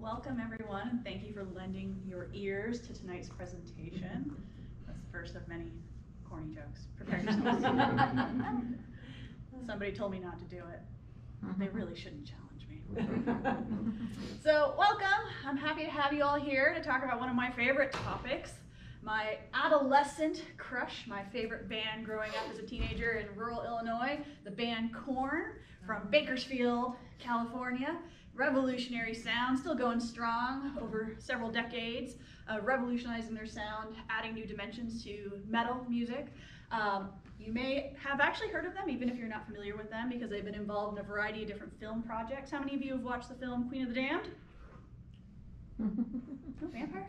welcome everyone, and thank you for lending your ears to tonight's presentation. That's the first of many corny jokes. Prepare yourselves. Somebody told me not to do it. They mm-hmm. really shouldn't challenge me. So, welcome. I'm happy to have you all here to talk about one of my favorite topics my adolescent crush, my favorite band growing up as a teenager in rural Illinois, the band Korn from mm-hmm. Bakersfield, California revolutionary sound, still going strong over several decades, uh, revolutionizing their sound, adding new dimensions to metal music. Um, you may have actually heard of them, even if you're not familiar with them, because they've been involved in a variety of different film projects. How many of you have watched the film Queen of the Damned? no vampire?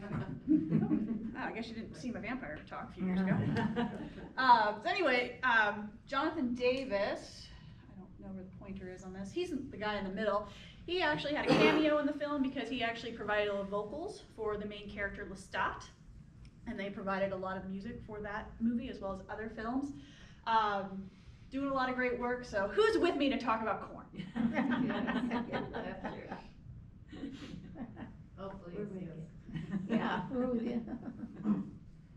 oh, I guess you didn't see my vampire talk a few years ago. Uh, so anyway, um, Jonathan Davis, I don't know where the pointer is on this. He's the guy in the middle. He actually had a cameo in the film because he actually provided all the vocals for the main character Lestat, and they provided a lot of music for that movie as well as other films. Um, doing a lot of great work. So, who's with me to talk about Korn? Hopefully, Yeah.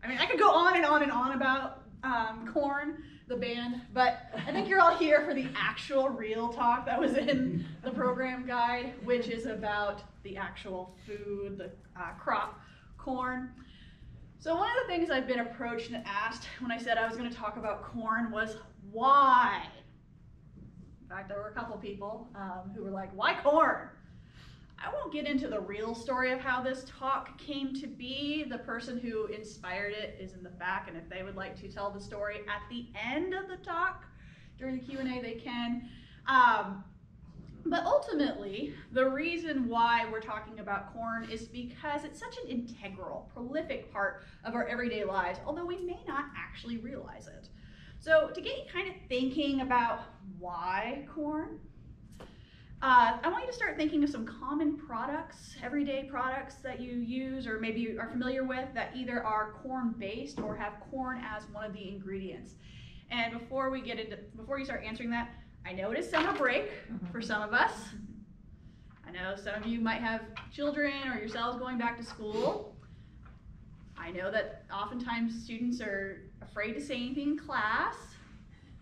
I mean, I could go on and on and on about um, Korn the band, but I think you're all here for the actual real talk that was in the program guide, which is about the actual food, the uh, crop, corn. So one of the things I've been approached and asked when I said I was going to talk about corn was why. In fact, there were a couple people um, who were like, "Why corn?" I won't get into the real story of how this talk came to be. The person who inspired it is in the back, and if they would like to tell the story at the end of the talk during the Q&A, they can. Um, but ultimately, the reason why we're talking about corn is because it's such an integral, prolific part of our everyday lives, although we may not actually realize it. So to get you kind of thinking about why corn, uh, I want you to start thinking of some common products, everyday products that you use or maybe you are familiar with that either are corn based or have corn as one of the ingredients. And before we get into, before you start answering that, I know it is summer break for some of us. I know some of you might have children or yourselves going back to school. I know that oftentimes students are afraid to say anything in class.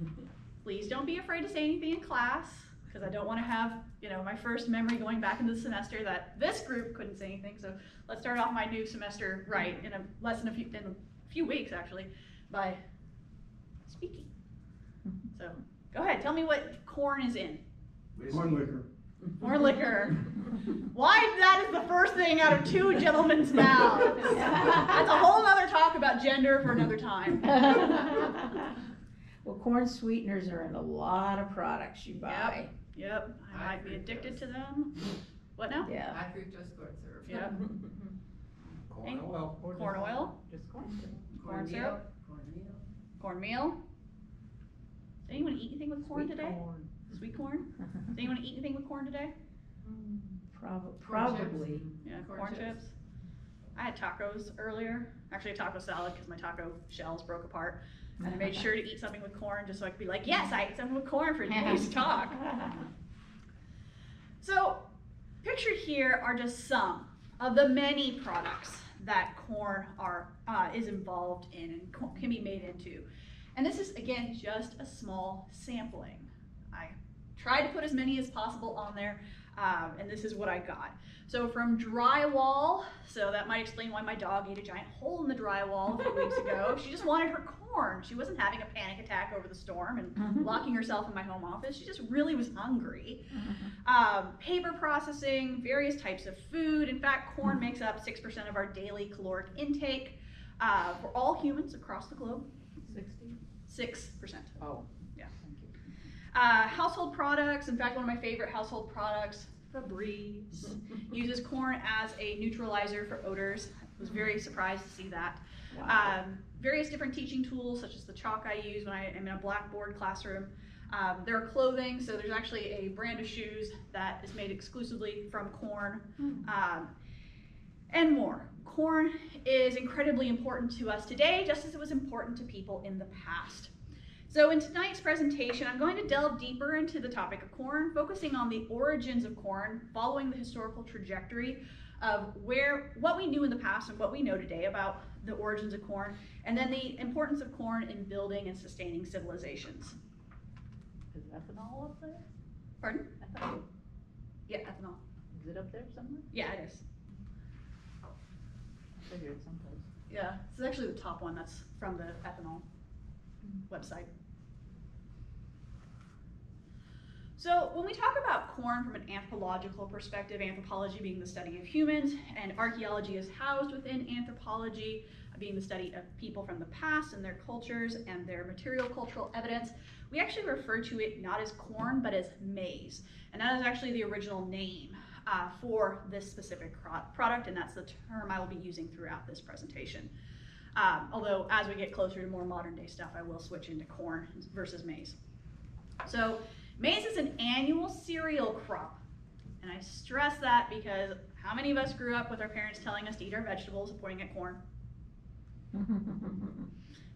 Please don't be afraid to say anything in class because I don't want to have, you know, my first memory going back into the semester that this group couldn't say anything. So let's start off my new semester right in a less than a few in a few weeks actually by speaking. So go ahead, tell me what corn is in. Corn liquor. Corn liquor. Why that is the first thing out of two gentlemen's mouths. That's a whole other talk about gender for another time. well, corn sweeteners are in a lot of products you buy. Yep. Yep, I might be addicted to them. What now? Yeah. High fructose corn syrup. Yep. Corn oil. Corn oil, Just corn. syrup. corn meal, syrup, Cornmeal. cornmeal. Does anyone eat anything with corn Sweet today? corn. Sweet corn? Does anyone eat anything with corn today? Mm. Prob- Corn chips. probably. Yeah, Corn corn, chips. chips. I had tacos earlier. Actually, a taco salad because my taco shells broke apart. And I made sure to eat something with corn just so I could be like, yes, I ate something with corn for today's talk. So, pictured here are just some of the many products that corn are uh, is involved in and can be made into. And this is again just a small sampling. I tried to put as many as possible on there, um, and this is what I got. So from drywall, so that might explain why my dog ate a giant hole in the drywall a few weeks ago. She just wanted her corn. She wasn't having a panic attack over the storm and locking herself in my home office. She just really was hungry. Um, paper processing, various types of food. In fact, corn makes up 6% of our daily caloric intake uh, for all humans across the globe. Sixty? 6%. Oh. Yeah. Thank you. Uh, household products, in fact, one of my favorite household products, Febreze, uses corn as a neutralizer for odors. I was very surprised to see that. Wow. Um, various different teaching tools, such as the chalk I use when I am in a blackboard classroom. Um, there are clothing, so there's actually a brand of shoes that is made exclusively from corn, um, and more. Corn is incredibly important to us today, just as it was important to people in the past. So in tonight's presentation, I'm going to delve deeper into the topic of corn, focusing on the origins of corn, following the historical trajectory of where what we knew in the past and what we know today about the origins of corn, and then the importance of corn in building and sustaining civilizations. Is ethanol up there? Pardon? Ethanol, Yeah, ethanol. is it up there somewhere? Yeah, it is. I figured someplace. Yeah, this is actually the top one that's from the ethanol hmm. website. So when we talk about corn from an anthropological perspective, anthropology being the study of humans, and archaeology is housed within anthropology, being the study of people from the past and their cultures and their material cultural evidence, we actually refer to it not as corn, but as maize. And that is actually the original name uh, for this specific product, and that's the term I will be using throughout this presentation. Um, although as we get closer to more modern day stuff, I will switch into corn versus maize. So Maize is an annual cereal crop. And I stress that because how many of us grew up with our parents telling us to eat our vegetables and pointing at corn?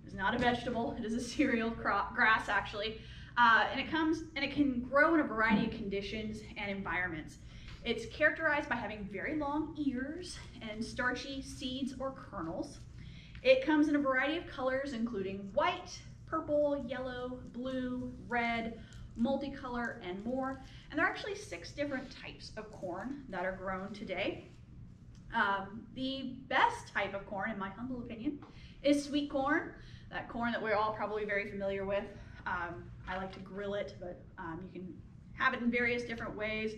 it's not a vegetable, it is a cereal crop, grass actually. Uh, and it comes and it can grow in a variety of conditions and environments. It's characterized by having very long ears and starchy seeds or kernels. It comes in a variety of colors, including white, purple, yellow, blue, red, multicolor, and more. And there are actually six different types of corn that are grown today. Um, the best type of corn, in my humble opinion, is sweet corn, that corn that we're all probably very familiar with. Um, I like to grill it, but um, you can have it in various different ways.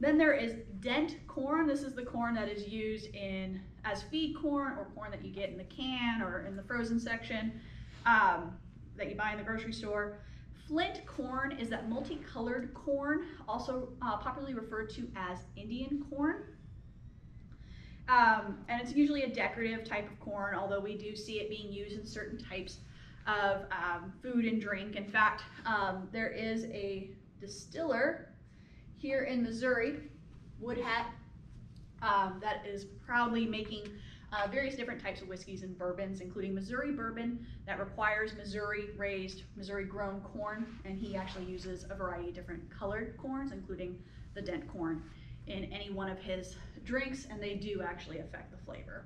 Then there is dent corn. This is the corn that is used in as feed corn or corn that you get in the can or in the frozen section um, that you buy in the grocery store. Flint corn is that multicolored corn, also uh, popularly referred to as Indian corn. Um, and it's usually a decorative type of corn, although we do see it being used in certain types of um, food and drink. In fact, um, there is a distiller here in Missouri, Wood Hat, um, that is proudly making uh, various different types of whiskeys and bourbons, including Missouri bourbon that requires Missouri raised, Missouri grown corn, and he actually uses a variety of different colored corns, including the dent corn, in any one of his drinks, and they do actually affect the flavor.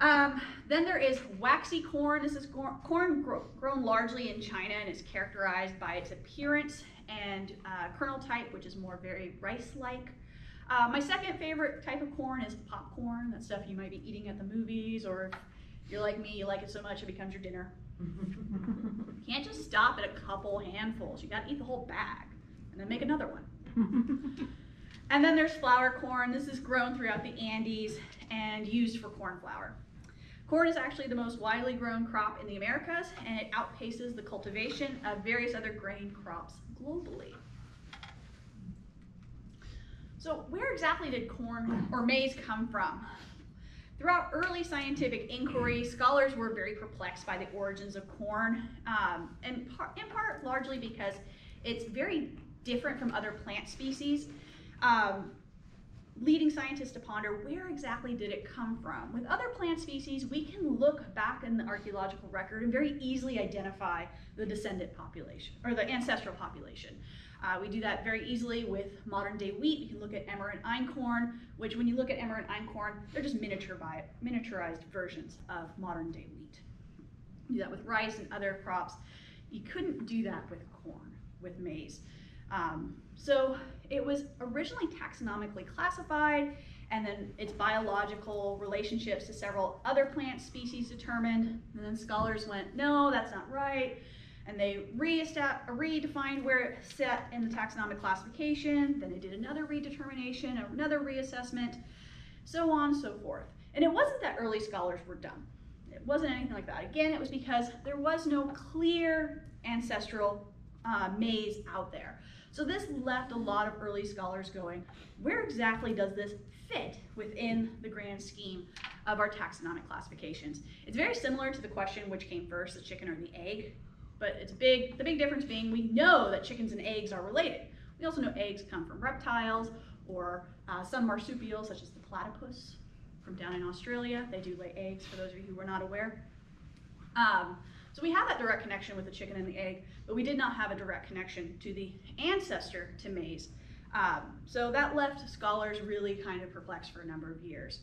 Um, then there is waxy corn. This is corn grown largely in China and is characterized by its appearance and uh, kernel type, which is more very rice-like. Uh, my second favorite type of corn is popcorn. That stuff you might be eating at the movies, or if you're like me, you like it so much it becomes your dinner. you can't just stop at a couple handfuls. You got to eat the whole bag and then make another one. and then there's flour corn. This is grown throughout the Andes and used for corn flour. Corn is actually the most widely grown crop in the Americas, and it outpaces the cultivation of various other grain crops globally. So where exactly did corn or maize come from? Throughout early scientific inquiry, scholars were very perplexed by the origins of corn, um, and par in part largely because it's very different from other plant species, um, leading scientists to ponder where exactly did it come from. With other plant species, we can look back in the archaeological record and very easily identify the descendant population, or the ancestral population. Uh, we do that very easily with modern day wheat. You can look at emmer and einkorn, which when you look at emmer and einkorn, they're just miniature miniaturized versions of modern day wheat. You do that with rice and other crops. You couldn't do that with corn, with maize. Um, so it was originally taxonomically classified and then its biological relationships to several other plant species determined. And then scholars went, no, that's not right and they redefined where it set in the taxonomic classification, then they did another redetermination, another reassessment, so on and so forth. And it wasn't that early scholars were dumb. It wasn't anything like that. Again, it was because there was no clear ancestral uh, maize out there. So this left a lot of early scholars going, where exactly does this fit within the grand scheme of our taxonomic classifications? It's very similar to the question which came first, the chicken or the egg. But it's big, the big difference being we know that chickens and eggs are related. We also know eggs come from reptiles or uh, some marsupials such as the platypus from down in Australia. They do lay eggs for those of you who are not aware. Um, So we have that direct connection with the chicken and the egg, but we did not have a direct connection to the ancestor to maize. Um, so that left scholars really kind of perplexed for a number of years.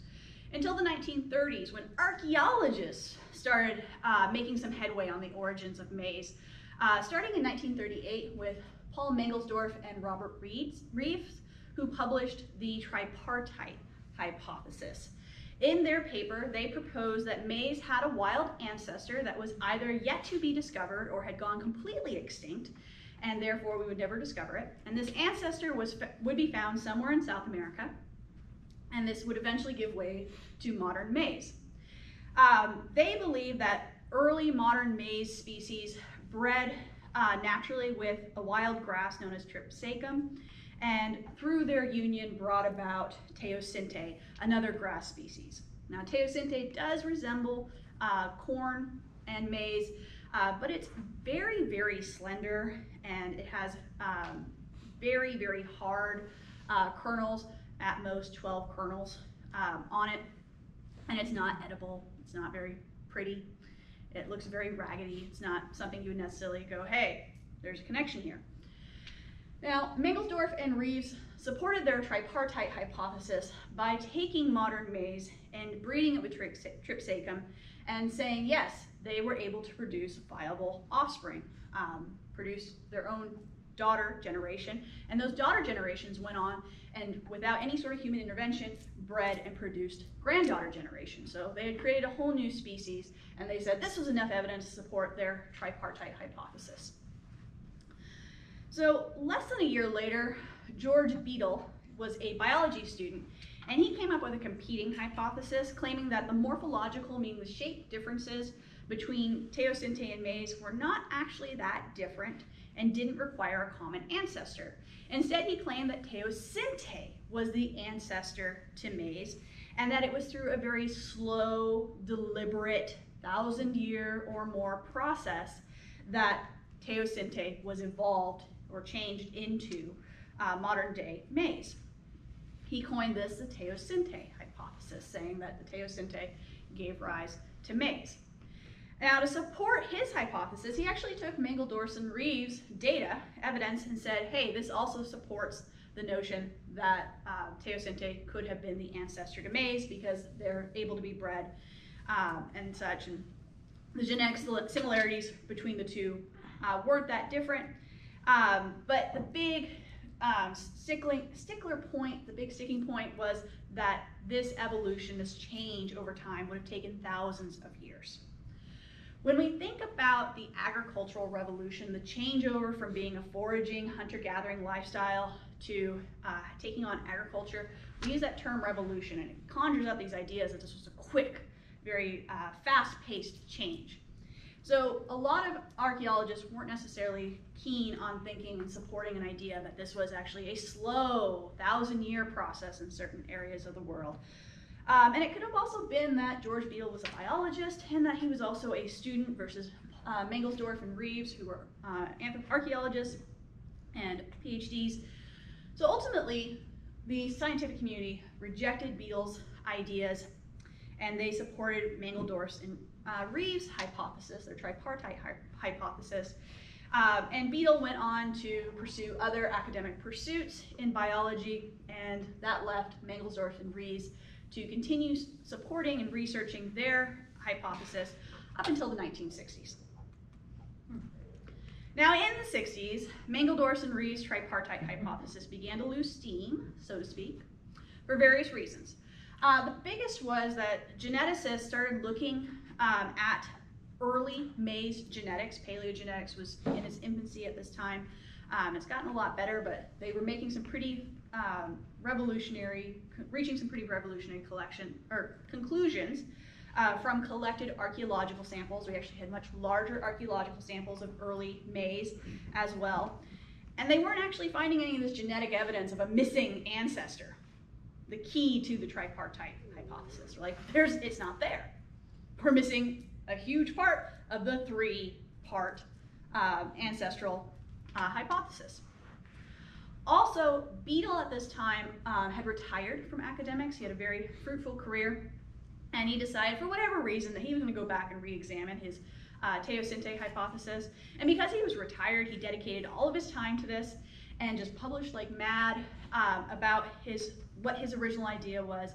Until the 1930s, when archaeologists started uh, making some headway on the origins of maize, uh, starting in 1938 with Paul Mangelsdorf and Robert Reeves, Reeves, who published the tripartite hypothesis. In their paper, they proposed that maize had a wild ancestor that was either yet to be discovered or had gone completely extinct, and therefore we would never discover it. And this ancestor was would be found somewhere in South America, and this would eventually give way to modern maize. Um, they believe that early modern maize species bred uh, naturally with a wild grass known as Tripsacum, and through their union brought about teosinte, another grass species. Now teosinte does resemble uh, corn and maize, uh, but it's very, very slender and it has um, very, very hard uh, kernels, at most 12 kernels um, on it, and it's not edible, it's not very pretty. It looks very raggedy. It's not something you would necessarily go, hey, there's a connection here. Now, Mangelsdorf and Reeves supported their tripartite hypothesis by taking modern maize and breeding it with Tripsacum and saying, yes, they were able to produce viable offspring, um, produce their own daughter generation. And those daughter generations went on and without any sort of human intervention, bred and produced granddaughter generation. So they had created a whole new species and they said this was enough evidence to support their tripartite hypothesis. So less than a year later, George Beadle was a biology student, and he came up with a competing hypothesis claiming that the morphological, meaning the shape differences between teosinte and maize were not actually that different and didn't require a common ancestor. Instead, he claimed that teosinte was the ancestor to maize and that it was through a very slow, deliberate, thousand year or more process that teosinte was evolved or changed into uh, modern day maize. He coined this the teosinte hypothesis, saying that the teosinte gave rise to maize. Now, to support his hypothesis, he actually took Mangelsdorf and Reeves' data, evidence, and said, hey, this also supports the notion that uh, teosinte could have been the ancestor to maize because they're able to be bred um, and such. And the genetic similarities between the two uh, weren't that different. Um, but the big um, stickling, stickler point, the big sticking point was that this evolution, this change over time would have taken thousands of years. When we think about the agricultural revolution, the changeover from being a foraging, hunter-gathering lifestyle to uh, taking on agriculture, we use that term revolution and it conjures up these ideas that this was a quick, very uh, fast-paced change. So a lot of archaeologists weren't necessarily keen on thinking and supporting an idea that this was actually a slow, thousand-year process in certain areas of the world. Um, and it could have also been that George Beadle was a biologist and that he was also a student versus uh, Mangelsdorf and Reeves, who were uh, archaeologists and PhDs. So ultimately, the scientific community rejected Beadle's ideas and they supported Mangelsdorf's and uh, Reeves' hypothesis, their tripartite hypothesis. Um, and Beadle went on to pursue other academic pursuits in biology, and that left Mangelsdorf and Reeves to continue supporting and researching their hypothesis up until the 1960s. Now, in the 60s, Mangelsdorf and Reeves' tripartite hypothesis began to lose steam, so to speak, for various reasons. Uh, the biggest was that geneticists started looking um, at early maize genetics. Paleogenetics was in its infancy at this time. Um, it's gotten a lot better, but they were making some pretty um, revolutionary, reaching some pretty revolutionary collection or conclusions uh, from collected archaeological samples. We actually had much larger archaeological samples of early maize as well. And they weren't actually finding any of this genetic evidence of a missing ancestor, the key to the tripartite hypothesis. Like, there's, it's not there we're missing a huge part of the three-part uh, ancestral uh, hypothesis. Also, Beadle at this time um, had retired from academics. He had a very fruitful career, and he decided, for whatever reason, that he was going to go back and re-examine his uh, Teosinte hypothesis. And because he was retired, he dedicated all of his time to this and just published like mad um, about his what his original idea was.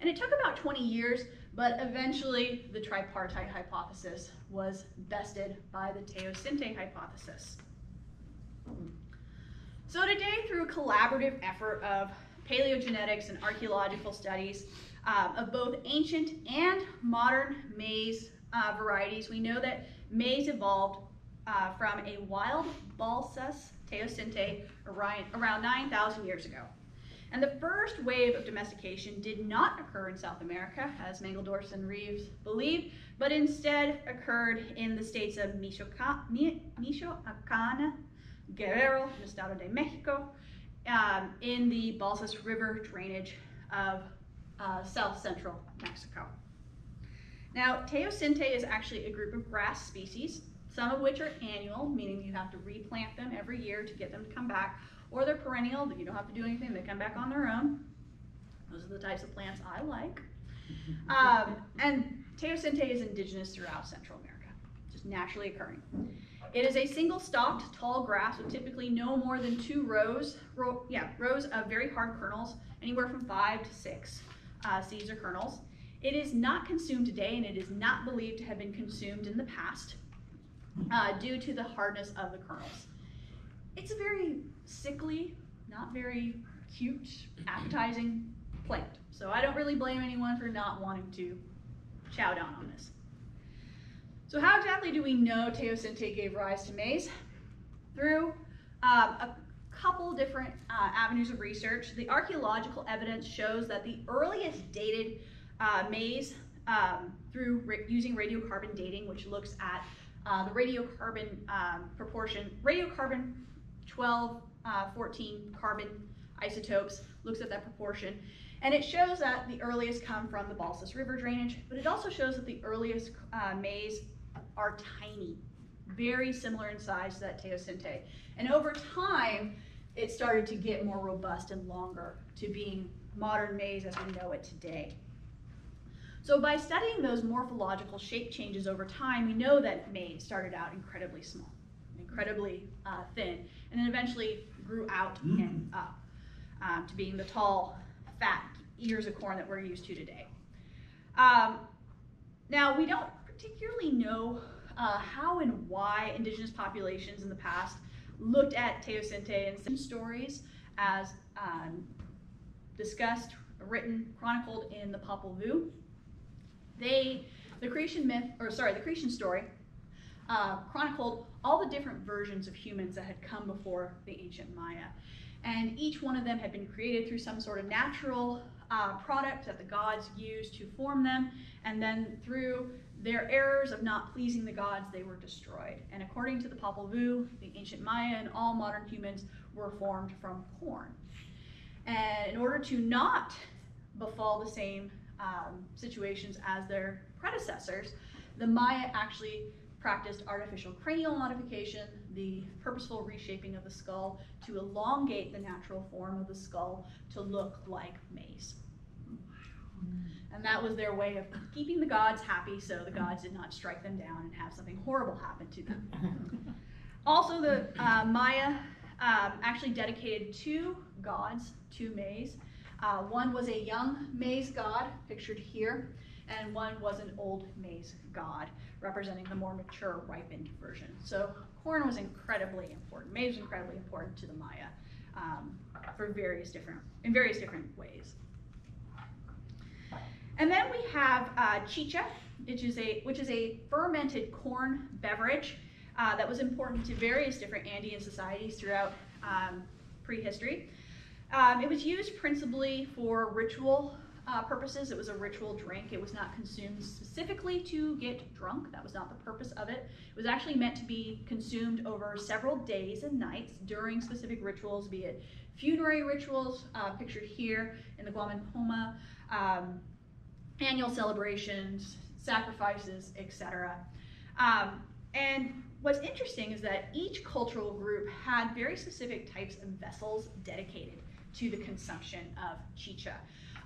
And it took about 20 years, but eventually the tripartite hypothesis was bested by the Teosinte hypothesis. So today, through a collaborative effort of paleogenetics and archaeological studies um, of both ancient and modern maize uh, varieties, we know that maize evolved uh, from a wild Balsas teosinte around 9,000 years ago. And the first wave of domestication did not occur in South America, as Mangelsdorf and Reeves believed, but instead occurred in the states of Michoacán, Guerrero, and Estado de Mexico, um, in the Balsas River drainage of uh, south central Mexico. Now, teosinte is actually a group of grass species, some of which are annual, meaning you have to replant them every year to get them to come back, or they're perennial, you don't have to do anything, they come back on their own. Those are the types of plants I like. Um, and teosinte is indigenous throughout Central America, just naturally occurring. It is a single stalked tall grass with typically no more than two rows, yeah, rows of very hard kernels, anywhere from five to six uh, seeds or kernels. It is not consumed today and it is not believed to have been consumed in the past uh, due to the hardness of the kernels. It's a very sickly, not very cute, appetizing plant. So I don't really blame anyone for not wanting to chow down on this. So how exactly do we know teosinte gave rise to maize? Through um, a couple different uh, avenues of research. The archaeological evidence shows that the earliest dated uh, maize um, through using radiocarbon dating, which looks at uh, the radiocarbon um, proportion, radiocarbon 12, uh, 14 carbon isotopes, looks at that proportion. And it shows that the earliest come from the Balsas River drainage, but it also shows that the earliest uh, maize are tiny, very similar in size to that teosinte. And over time, it started to get more robust and longer to being modern maize as we know it today. So by studying those morphological shape changes over time, we know that maize started out incredibly small, incredibly uh, thin, and then eventually grew out mm. and up um, to being the tall, fat ears of corn that we're used to today. Um, now, we don't particularly know uh, how and why indigenous populations in the past looked at Teosinte and some stories as um, discussed, written, chronicled in the Popol Vuh. They, the creation myth, or sorry, the creation story, uh, chronicled all the different versions of humans that had come before the ancient Maya. And each one of them had been created through some sort of natural uh, product that the gods used to form them, and then through their errors of not pleasing the gods, they were destroyed. And according to the Popol Vuh, the ancient Maya and all modern humans were formed from corn. And in order to not befall the same um, situations as their predecessors, the Maya actually practiced artificial cranial modification, the purposeful reshaping of the skull to elongate the natural form of the skull to look like maize. And that was their way of keeping the gods happy so the gods did not strike them down and have something horrible happen to them. also, the uh, Maya um, actually dedicated two gods to maize. Uh, one was a young maize god, pictured here, and one was an old maize god, representing the more mature, ripened version. So corn was incredibly important. Maize was incredibly important to the Maya um, for various different, in various different ways. And then we have uh, chicha, which is a which is a fermented corn beverage uh, that was important to various different Andean societies throughout um, prehistory. Um, it was used principally for ritual uh, purposes. It was a ritual drink. It was not consumed specifically to get drunk. That was not the purpose of it. It was actually meant to be consumed over several days and nights during specific rituals, be it funerary rituals, uh, pictured here in the Guaman Poma, um, annual celebrations, sacrifices, etc. Um, and what's interesting is that each cultural group had very specific types of vessels dedicated to the consumption of chicha.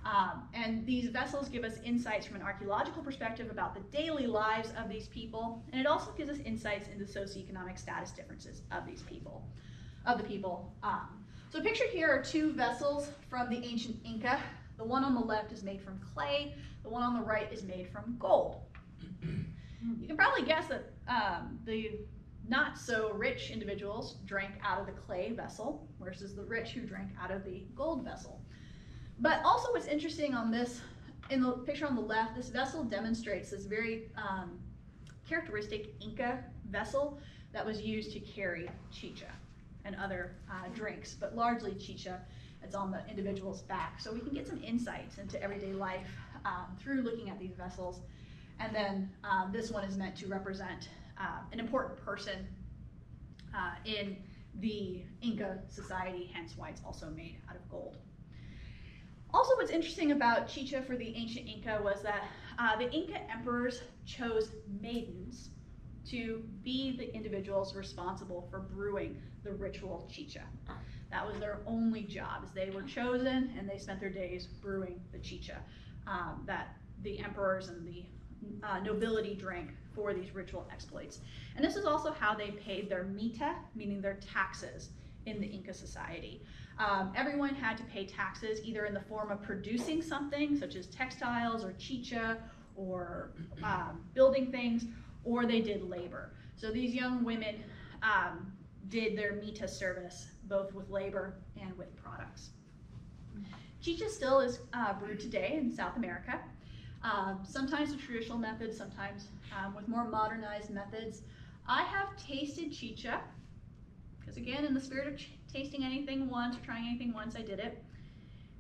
Um, and these vessels give us insights from an archaeological perspective about the daily lives of these people, and it also gives us insights into socioeconomic status differences of these people, of the people. Um, so pictured here are two vessels from the ancient Inca. The one on the left is made from clay, the one on the right is made from gold. You can probably guess that um, the not so rich individuals drank out of the clay vessel versus the rich who drank out of the gold vessel. But also what's interesting on this, in the picture on the left, this vessel demonstrates this very um, characteristic Inca vessel that was used to carry chicha and other uh, drinks, but largely chicha. It's on the individual's back. So we can get some insights into everyday life um, through looking at these vessels. And then um, this one is meant to represent uh, an important person uh, in the Inca society, hence why it's also made out of gold. Also, what's interesting about chicha for the ancient Inca was that uh, the Inca emperors chose maidens to be the individuals responsible for brewing the ritual chicha. That was their only job, is they were chosen and they spent their days brewing the chicha um, that the emperors and the uh, nobility drank for these ritual exploits. And this is also how they paid their mita, meaning their taxes in the Inca society. Um, everyone had to pay taxes either in the form of producing something, such as textiles or chicha, or um, building things, or they did labor. So these young women um, did their mita service both with labor and with products. Chicha still is uh, brewed today in South America. Um, sometimes with traditional methods, sometimes um, with more modernized methods. I have tasted chicha, because again, in the spirit of tasting anything once or trying anything once, I did it.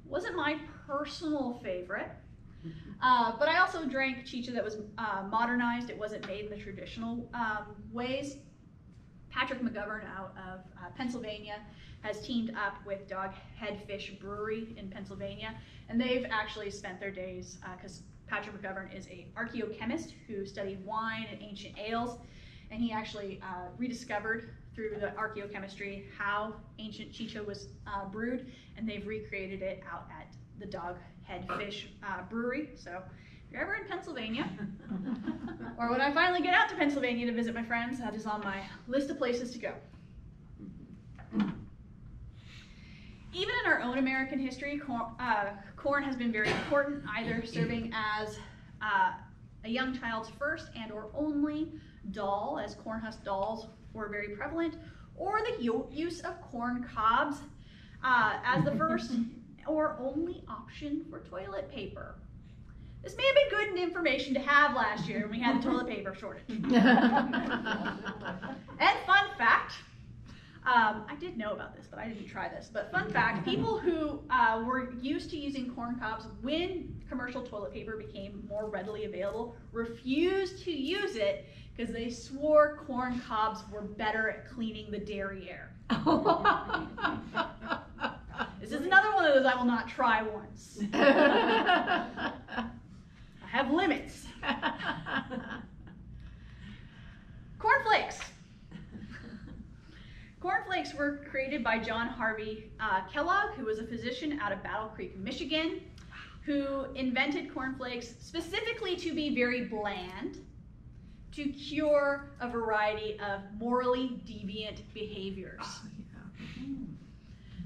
Wasn't my personal favorite, uh, but I also drank chicha that was uh, modernized. It wasn't made in the traditional um, ways. Patrick McGovern out of uh, Pennsylvania has teamed up with Doghead Fish Brewery in Pennsylvania, and they've actually spent their days, because uh, Patrick McGovern is a archaeochemist who studied wine and ancient ales, and he actually uh, rediscovered through the archaeochemistry how ancient chicha was uh, brewed, and they've recreated it out at the Doghead Fish uh, Brewery. So if you're ever in Pennsylvania, or when I finally get out to Pennsylvania to visit my friends, that is on my list of places to go. Even in our own American history, corn, uh, corn has been very important, either serving as uh, a young child's first and or only doll, as corn husk dolls were very prevalent, or the use of corn cobs uh, as the first or only option for toilet paper. This may have been good information to have last year when we had the toilet paper shortage. and fun fact, um, I did know about this, but I didn't try this. But fun fact, people who uh, were used to using corn cobs when commercial toilet paper became more readily available refused to use it because they swore corn cobs were better at cleaning the derriere. this is another one of those I will not try once. I have limits. Cornflakes. Cornflakes were created by John Harvey uh, Kellogg, who was a physician out of Battle Creek, Michigan, who invented cornflakes specifically to be very bland, to cure a variety of morally deviant behaviors. Oh, yeah.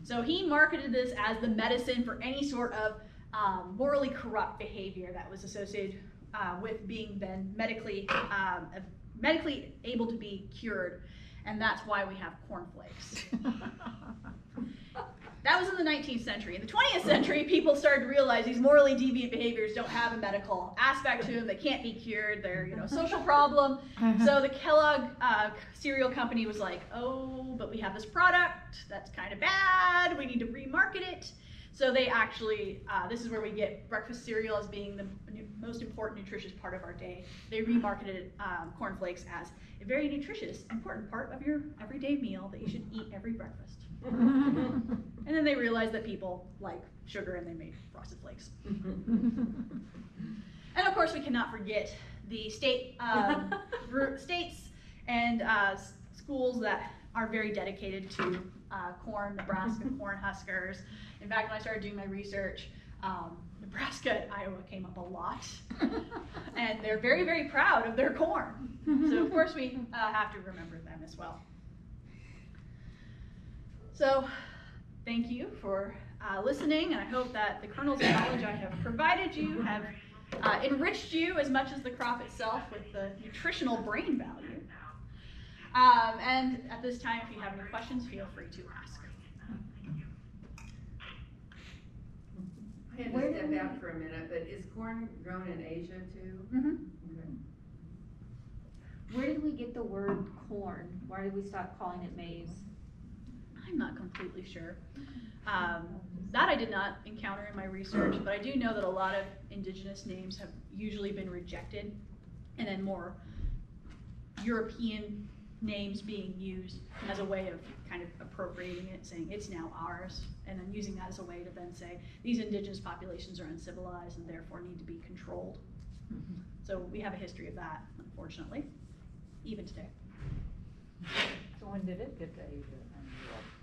So he marketed this as the medicine for any sort of um, morally corrupt behavior that was associated uh, with being then medically um, medically able to be cured and that's why we have cornflakes. that was in the 19th century. In the 20th century, people started to realize these morally deviant behaviors don't have a medical aspect to them. They can't be cured. They're, you know, social problem. So the Kellogg uh, cereal company was like, oh, but we have this product that's kind of bad. We need to remarket it. So they actually, uh, this is where we get breakfast cereal as being the most important nutritious part of our day. They remarketed um, cornflakes as a very nutritious, important part of your everyday meal that you should eat every breakfast. and then they realized that people like sugar and they made frosted flakes. and of course, we cannot forget the state um, states and uh, schools that are very dedicated to uh, corn, Nebraska corn huskers. In fact, when I started doing my research, Um, Nebraska and Iowa came up a lot, and they're very, very proud of their corn. So of course we uh, have to remember them as well. So thank you for uh, listening, and I hope that the kernels of knowledge I have provided you have uh, enriched you as much as the crop itself with the nutritional brain value. Um, and at this time, if you have any questions, feel free to ask. I had to step out for a minute, but is corn grown in Asia too? Mm-hmm. Okay. Where did we get the word corn? Why did we stop calling it maize? I'm not completely sure. Um, that I did not encounter in my research, but I do know that a lot of indigenous names have usually been rejected, and then more European names being used as a way of kind of appropriating it, saying it's now ours, and then using that as a way to then say these indigenous populations are uncivilized and therefore need to be controlled. So we have a history of that, unfortunately, even today. So when did it get to Asia and Europe?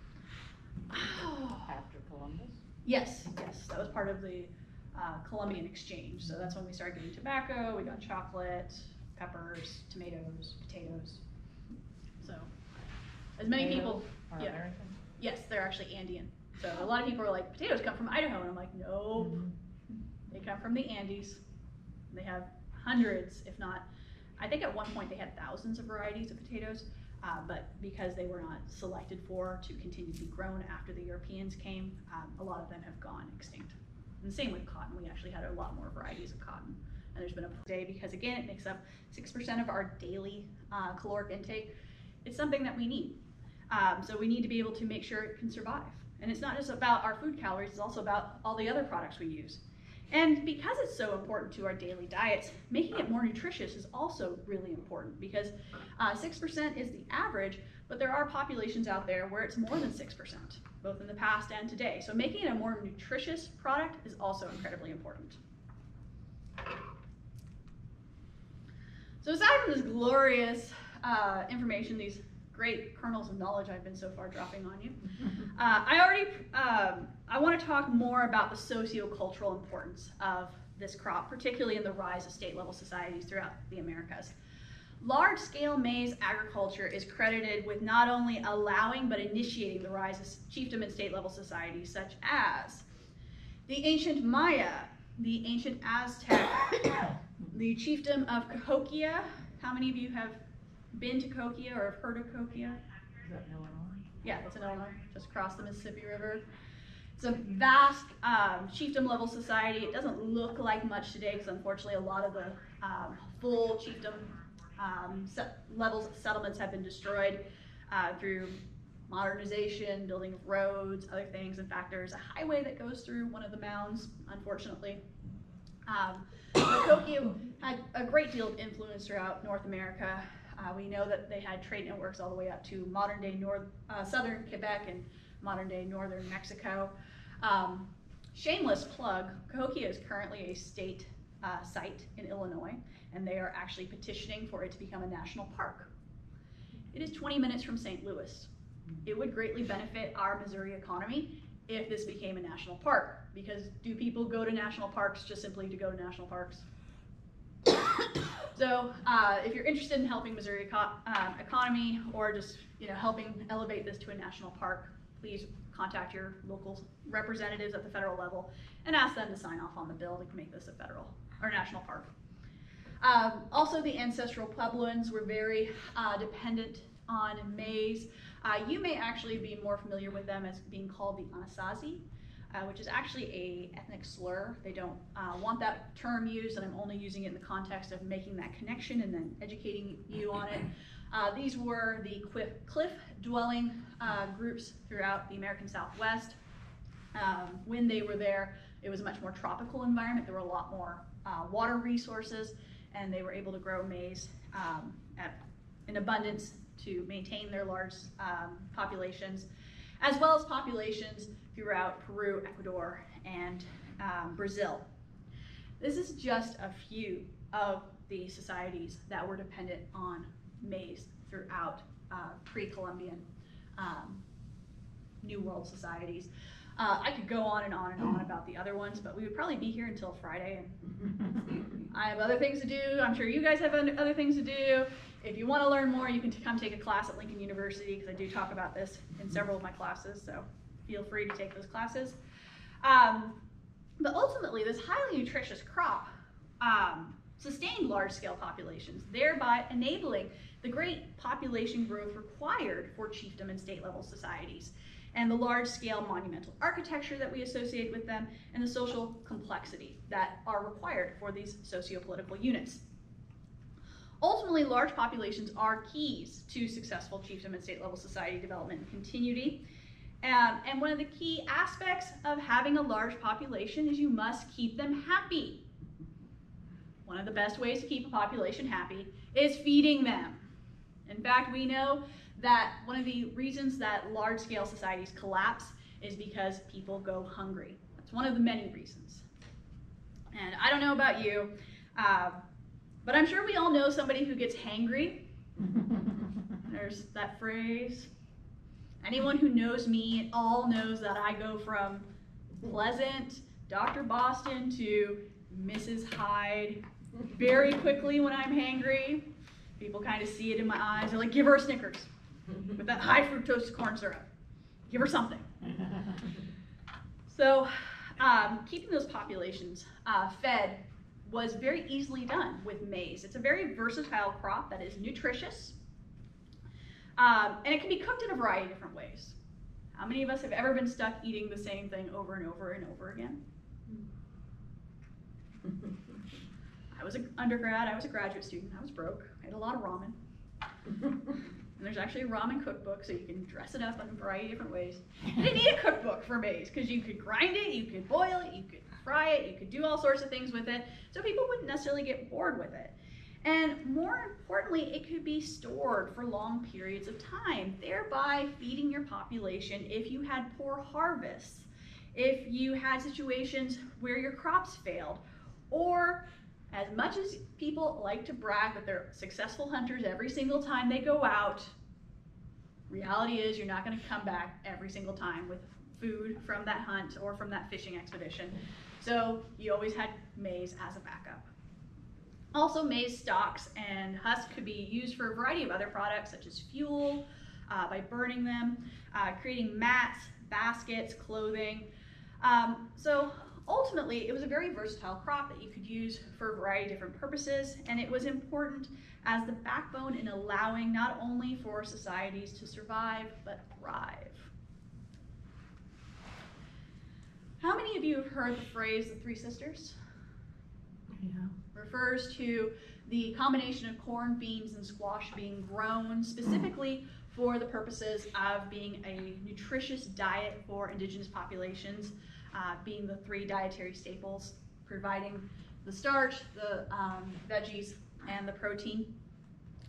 After Columbus? Yes, yes, that was part of the uh, Columbian exchange. So that's when we started getting tobacco. We got chocolate, peppers, tomatoes, potatoes. So, as many people, Are yeah. American? yes, they're actually Andean. So a lot of people are like, potatoes come from Idaho, and I'm like, nope, they come from the Andes. They have hundreds, if not, I think at one point they had thousands of varieties of potatoes. Uh, but because they were not selected for to continue to be grown after the Europeans came, um, a lot of them have gone extinct. And the same with cotton. We actually had a lot more varieties of cotton. And there's been a day because again, it makes up 6% of our daily uh, caloric intake. It's something that we need. Um, so we need to be able to make sure it can survive. And it's not just about our food calories, it's also about all the other products we use. And because it's so important to our daily diets, making it more nutritious is also really important because uh, 6% is the average, but there are populations out there where it's more than 6%, both in the past and today. So making it a more nutritious product is also incredibly important. So aside from this glorious uh, information, these great kernels of knowledge I've been so far dropping on you, uh, I already um, I want to talk more about the socio-cultural importance of this crop, particularly in the rise of state-level societies throughout the Americas. Large-scale maize agriculture is credited with not only allowing but initiating the rise of chiefdom and state-level societies such as the ancient Maya, the ancient Aztec, the chiefdom of Cahokia. How many of you have been to Cahokia or have heard of Cahokia? Is that in Illinois? Yeah, it's in Illinois, just across the Mississippi River. It's a vast um, chiefdom level society. It doesn't look like much today because unfortunately a lot of the um, full chiefdom um, levels of settlements have been destroyed uh, through modernization, building of roads, other things. In fact, there's a highway that goes through one of the mounds, unfortunately. Um, but had a great deal of influence throughout North America. Uh, we know that they had trade networks all the way up to modern day north, uh, southern Quebec and modern day northern Mexico. Um, shameless plug Cahokia is currently a state uh, site in Illinois, and they are actually petitioning for it to become a national park. It is 20 minutes from St. Louis. It would greatly benefit our Missouri economy if this became a national park. Because do people go to national parks just simply to go to national parks? So, uh, if you're interested in helping Missouri eco- um, economy or just you know helping elevate this to a national park, please contact your local representatives at the federal level and ask them to sign off on the bill to make this a federal or national park. Um, also, the ancestral Puebloans were very uh, dependent on maize. Uh, you may actually be more familiar with them as being called the Anasazi uh, which is actually a ethnic slur. They don't uh, want that term used, and I'm only using it in the context of making that connection and then educating you on it. Uh, these were the cliff dwelling uh, groups throughout the American Southwest. Um, when they were there, it was a much more tropical environment. There were a lot more uh, water resources, and they were able to grow maize um, at, in abundance to maintain their large um, populations, as well as populations throughout Peru, Ecuador, and um, Brazil. This is just a few of the societies that were dependent on maize throughout uh, pre-Columbian um, New World societies. Uh, I could go on and on and on about the other ones, but we would probably be here until Friday. And I have other things to do. I'm sure you guys have other things to do. If you want to learn more, you can come take a class at Lincoln University because I do talk about this in several of my classes. So feel free to take those classes. Um, but ultimately, this highly nutritious crop um, sustained large scale populations, thereby enabling the great population growth required for chiefdom and state level societies, and the large scale monumental architecture that we associate with them, and the social complexity that are required for these socio political units. Ultimately, large populations are keys to successful chiefdom and state level society development and continuity. Um, and one of the key aspects of having a large population is you must keep them happy. One of the best ways to keep a population happy is feeding them. In fact, we know that one of the reasons that large scale societies collapse is because people go hungry. That's one of the many reasons. And I don't know about you, uh, but I'm sure we all know somebody who gets hangry. There's that phrase. Anyone who knows me all knows that I go from pleasant Dr. Boston to Mrs. Hyde very quickly when I'm hangry. People kind of see it in my eyes. They're like, give her a Snickers with that high fructose corn syrup. Give her something. So, um, keeping those populations uh, fed was very easily done with maize. It's a very versatile crop that is nutritious, um, and it can be cooked in a variety of different ways. How many of us have ever been stuck eating the same thing over and over and over again? I was an undergrad, I was a graduate student, I was broke, I had a lot of ramen. And there's actually a ramen cookbook, so you can dress it up in a variety of different ways. You didn't need a cookbook for maize, because you could grind it, you could boil it, you could fry it, you could do all sorts of things with it, so people wouldn't necessarily get bored with it. And more importantly, it could be stored for long periods of time, thereby feeding your population if you had poor harvests, if you had situations where your crops failed, or as much as people like to brag that they're successful hunters every single time they go out, reality is you're not going to come back every single time with food from that hunt or from that fishing expedition. So you always had maize as a backup. Also, maize stalks and husk could be used for a variety of other products, such as fuel, uh, by burning them, uh, creating mats, baskets, clothing. Um, so ultimately, it was a very versatile crop that you could use for a variety of different purposes, and it was important as the backbone in allowing not only for societies to survive, but thrive. How many of you have heard the phrase the three sisters? Yeah. refers to the combination of corn, beans, and squash being grown specifically for the purposes of being a nutritious diet for indigenous populations, uh, being the three dietary staples, providing the starch, the um, veggies, and the protein.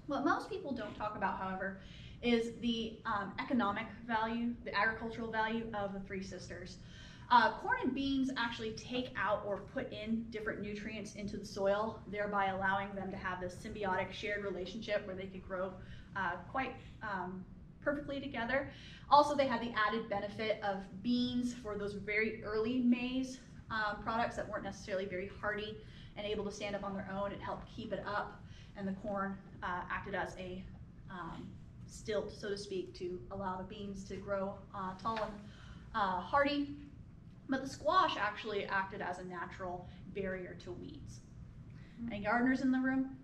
What most people don't talk about, however, is the um, economic value, the agricultural value of the Three Sisters. Uh, corn and beans actually take out or put in different nutrients into the soil, thereby allowing them to have this symbiotic shared relationship where they could grow uh, quite um, perfectly together. Also, they had the added benefit of beans for those very early maize um, products that weren't necessarily very hardy and able to stand up on their own. It helped keep it up, and the corn uh, acted as a um, stilt, so to speak, to allow the beans to grow uh, tall and uh, hardy. But the squash actually acted as a natural barrier to weeds. Any gardeners in the room?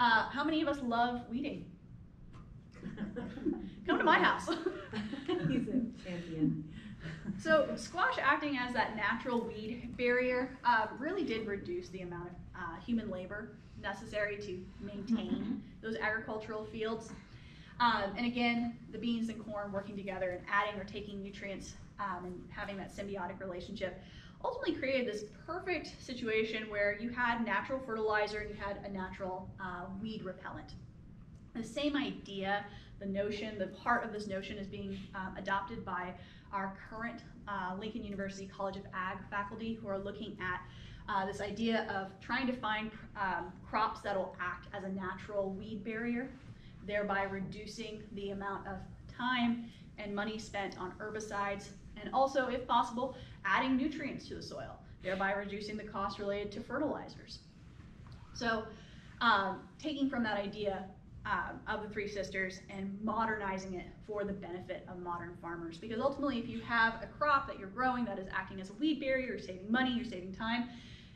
Uh, how many of us love weeding? Come to my house. He's a champion. So squash acting as that natural weed barrier uh, really did reduce the amount of uh, human labor necessary to maintain those agricultural fields. Um, and again, the beans and corn working together and adding or taking nutrients um, and having that symbiotic relationship ultimately created this perfect situation where you had natural fertilizer and you had a natural uh, weed repellent. The same idea, the notion, the heart of this notion is being um, adopted by our current uh, Lincoln University College of Ag faculty who are looking at uh, this idea of trying to find um, crops that will act as a natural weed barrier, thereby reducing the amount of time and money spent on herbicides, and also, if possible, adding nutrients to the soil, thereby reducing the cost related to fertilizers. So, um, taking from that idea um, of the Three Sisters and modernizing it for the benefit of modern farmers. Because ultimately, if you have a crop that you're growing that is acting as a weed barrier, you're saving money, you're saving time,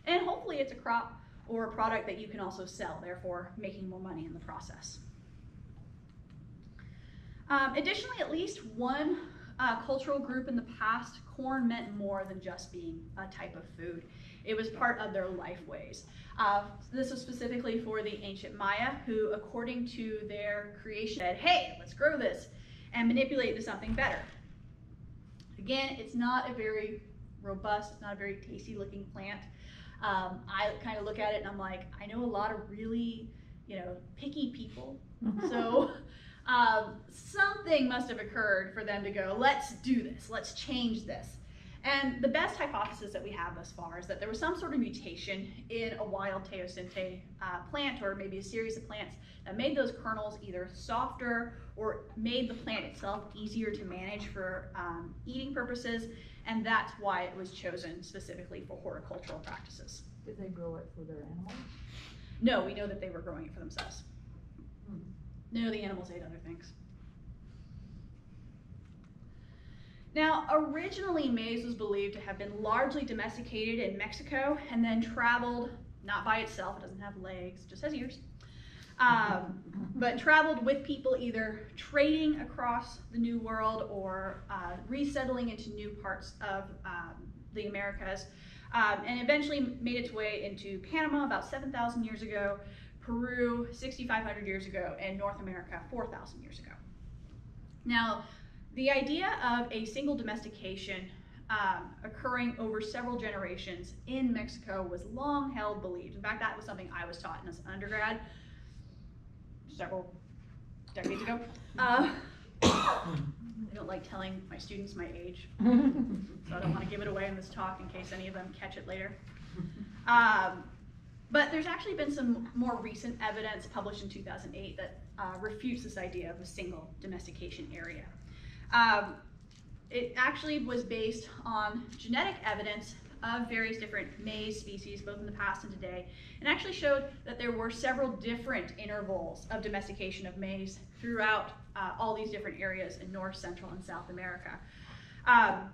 and hopefully it's a crop or a product that you can also sell, therefore making more money in the process. Um, additionally, at least one uh, cultural group in the past, corn meant more than just being a type of food. It was part of their lifeways. Uh, this was specifically for the ancient Maya, who, according to their creation, said, hey, let's grow this and manipulate it to something better. Again, it's not a very robust, it's not a very tasty looking plant. Um, I kind of look at it and I'm like, I know a lot of really, you know, picky people. so um, something must have occurred for them to go, let's do this, let's change this. And the best hypothesis that we have thus far is that there was some sort of mutation in a wild teosinte uh, plant or maybe a series of plants that made those kernels either softer or made the plant itself easier to manage for um, eating purposes. And that's why it was chosen specifically for horticultural practices. Did they grow it for their animals? No, we know that they were growing it for themselves. No, the animals ate other things. Now, originally, maize was believed to have been largely domesticated in Mexico and then traveled, not by itself, it doesn't have legs, just has ears, um, but traveled with people either trading across the New World or uh, resettling into new parts of um, the Americas, um, and eventually made its way into Panama about 7,000 years ago, Peru 6,500 years ago, and North America 4,000 years ago. Now, the idea of a single domestication um, occurring over several generations in Mexico was long held believed. In fact, that was something I was taught in as an undergrad several decades ago. Uh, I don't like telling my students my age, so I don't want to give it away in this talk in case any of them catch it later. Um, but there's actually been some more recent evidence published in 2008 that uh, refutes this idea of a single domestication area. Um, it actually was based on genetic evidence of various different maize species, both in the past and today, and actually showed that there were several different intervals of domestication of maize throughout uh, all these different areas in North, Central, and South America. Um,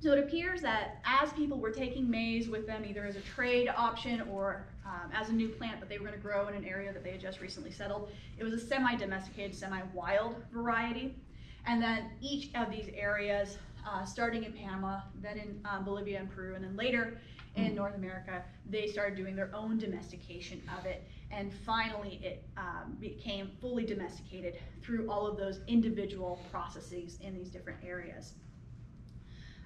so it appears that as people were taking maize with them, either as a trade option or um, as a new plant that they were going to grow in an area that they had just recently settled, it was a semi-domesticated, semi-wild variety. And then each of these areas, uh, starting in Panama, then in um, Bolivia and Peru, and then later in North America, they started doing their own domestication of it. And finally, it um, became fully domesticated through all of those individual processes in these different areas.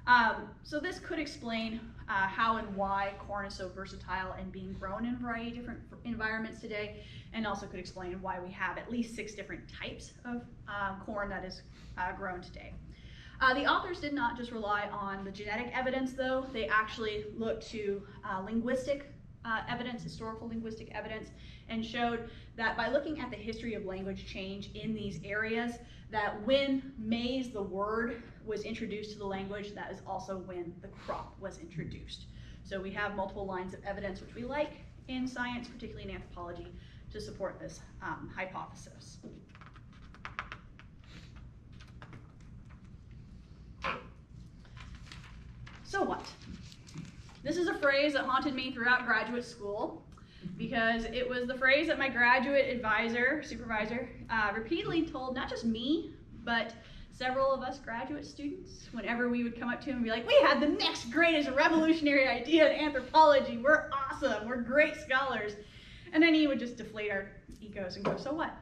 Um, so this could explain uh, how and why corn is so versatile and being grown in a variety of different environments today, and also could explain why we have at least six different types of uh, corn that is uh, grown today. Uh, the authors did not just rely on the genetic evidence, though. They actually looked to uh, linguistic uh, evidence, historical linguistic evidence, and showed that by looking at the history of language change in these areas, that when maize, the word, was introduced to the language, that is also when the crop was introduced. So we have multiple lines of evidence, which we like in science, particularly in anthropology, to support this um, hypothesis. So what? This is a phrase that haunted me throughout graduate school because it was the phrase that my graduate advisor, supervisor, uh, repeatedly told not just me, but several of us graduate students whenever we would come up to him and be like, We had the next greatest revolutionary idea in anthropology. We're awesome. We're great scholars. And then he would just deflate our egos and go, So what?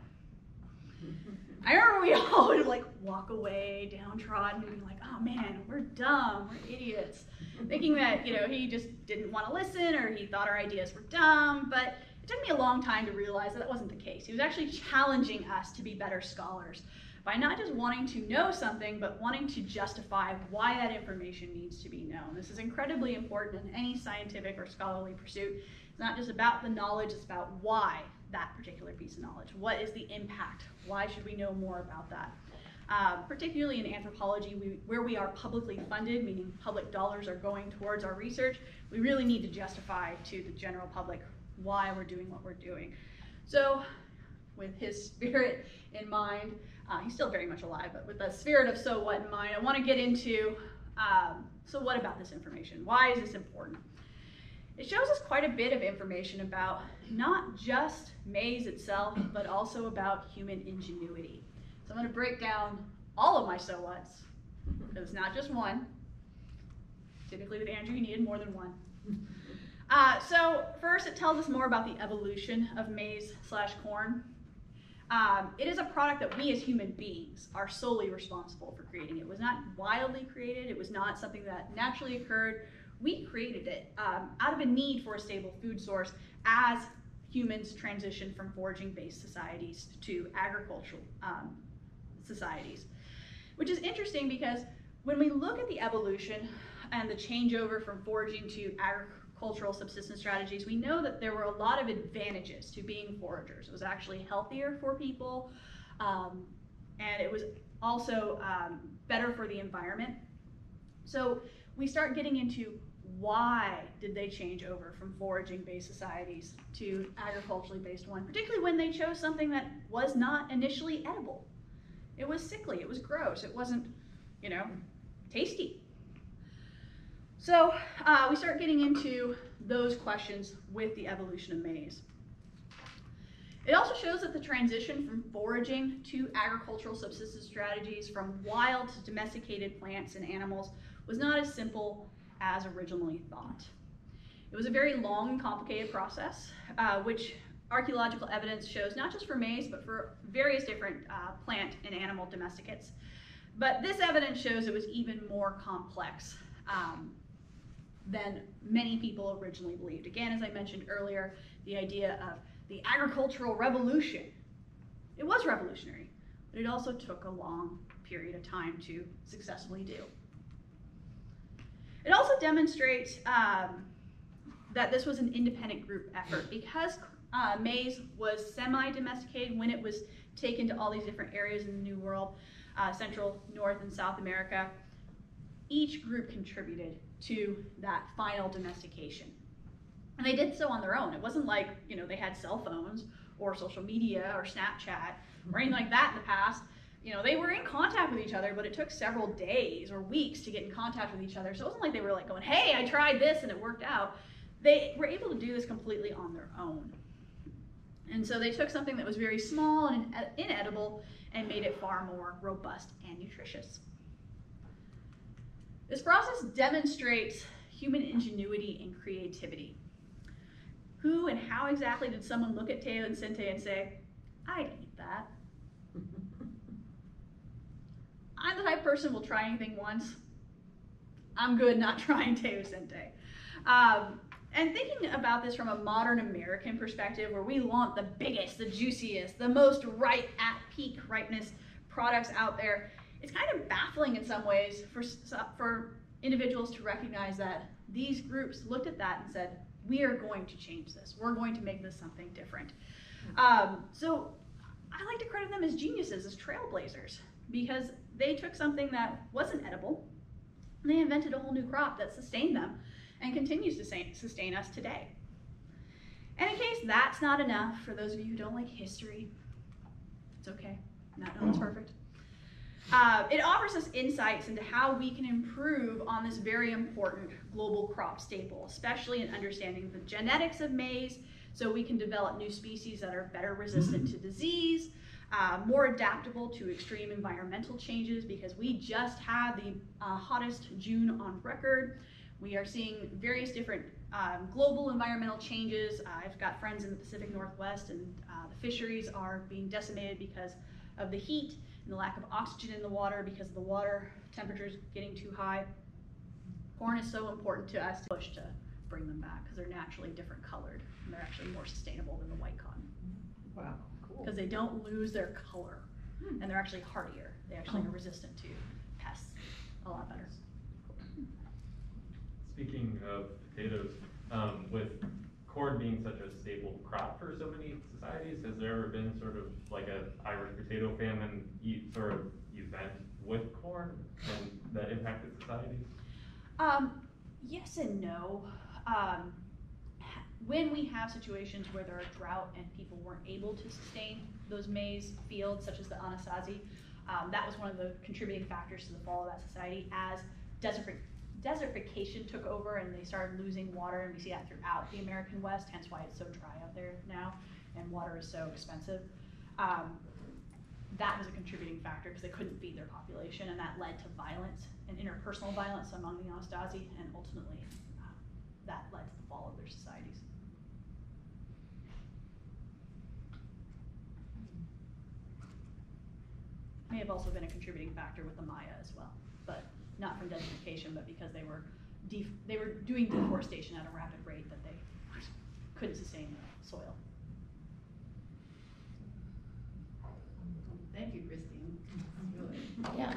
I remember we all would like walk away downtrodden and be like, Oh man, we're dumb. We're idiots. Thinking that, you know, he just didn't want to listen or he thought our ideas were dumb. But it took me a long time to realize that that wasn't the case. He was actually challenging us to be better scholars by not just wanting to know something, but wanting to justify why that information needs to be known. This is incredibly important in any scientific or scholarly pursuit. It's not just about the knowledge, it's about why that particular piece of knowledge. What is the impact? Why should we know more about that? Uh, particularly in anthropology, we, where we are publicly funded, meaning public dollars are going towards our research, we really need to justify to the general public why we're doing what we're doing. So, with his spirit in mind, uh, he's still very much alive, but with the spirit of so what in mind, I want to get into um, so what about this information? Why is this important? It shows us quite a bit of information about not just maize itself, but also about human ingenuity. So I'm going to break down all of my so whats, because it's not just one. Typically with Andrew, you needed more than one. Uh, so first, it tells us more about the evolution of maize slash corn. Um, it is a product that we as human beings are solely responsible for creating. It was not wildly created. It was not something that naturally occurred. We created it um, out of a need for a stable food source as humans transition from foraging-based societies to agricultural um, societies. Which is interesting because when we look at the evolution and the changeover from foraging to agricultural subsistence strategies, we know that there were a lot of advantages to being foragers. It was actually healthier for people, um, and it was also um, better for the environment. So we start getting into why did they change over from foraging based societies to agriculturally based one, particularly when they chose something that was not initially edible. It was sickly, it was gross, it wasn't, you know, tasty. So uh, we start getting into those questions with the evolution of maize. It also shows that the transition from foraging to agricultural subsistence strategies from wild to domesticated plants and animals was not as simple as originally thought. It was a very long and complicated process, uh, which archaeological evidence shows not just for maize, but for various different uh, plant and animal domesticates. But this evidence shows it was even more complex um, than many people originally believed. Again, as I mentioned earlier, the idea of the agricultural revolution. It was revolutionary, but it also took a long period of time to successfully do. It also demonstrates um, that this was an independent group effort because uh, maize was semi-domesticated when it was taken to all these different areas in the New World, uh, Central, North, and South America. Each group contributed to that final domestication. And they did so on their own. It wasn't like, you know, they had cell phones or social media or Snapchat or anything like that in the past. You know, they were in contact with each other, but it took several days or weeks to get in contact with each other. So it wasn't like they were like going, hey, I tried this and it worked out. They were able to do this completely on their own. And so they took something that was very small and inedible and made it far more robust and nutritious. This process demonstrates human ingenuity and creativity. Who and how exactly did someone look at teosinte and say, I'd eat that? I'm the type of person who will try anything once. I'm good not trying teosinte. Um, and thinking about this from a modern American perspective, where we want the biggest, the juiciest, the most ripe at peak ripeness products out there, it's kind of baffling in some ways for, for individuals to recognize that these groups looked at that and said, we are going to change this. We're going to make this something different. Um, so I like to credit them as geniuses, as trailblazers, because they took something that wasn't edible and they invented a whole new crop that sustained them and continues to sustain us today. And in case that's not enough, for those of you who don't like history, it's okay. Not no one's perfect. Uh, it offers us insights into how we can improve on this very important global crop staple, especially in understanding the genetics of maize, so we can develop new species that are better resistant to disease, uh, more adaptable to extreme environmental changes, because we just had the uh, hottest June on record. We are seeing various different um, global environmental changes. Uh, I've got friends in the Pacific Northwest, and uh, the fisheries are being decimated because of the heat the lack of oxygen in the water because of the water temperatures getting too high. Corn is so important to us to push to bring them back because they're naturally different colored and they're actually more sustainable than the white cotton. Wow, cool. Because they don't lose their color and they're actually hardier. They actually are resistant to pests a lot better. Speaking of potatoes, um, with corn being such a staple crop for so many societies, has there ever been sort of like a Irish potato famine? Sort of event with corn and that impacted societies? Um, yes and no. Um, when we have situations where there are drought and people weren't able to sustain those maize fields, such as the Anasazi, um, that was one of the contributing factors to the fall of that society as desertific- desertification took over and they started losing water, and we see that throughout the American West, hence why it's so dry out there now and water is so expensive. Um, that was a contributing factor because they couldn't feed their population, and that led to violence and interpersonal violence among the Anasazi, and ultimately uh, that led to the fall of their societies. May have also been a contributing factor with the Maya as well, but not from desertification, but because they were they were doing deforestation at a rapid rate that they couldn't sustain the soil. Thank you, Christine. yeah.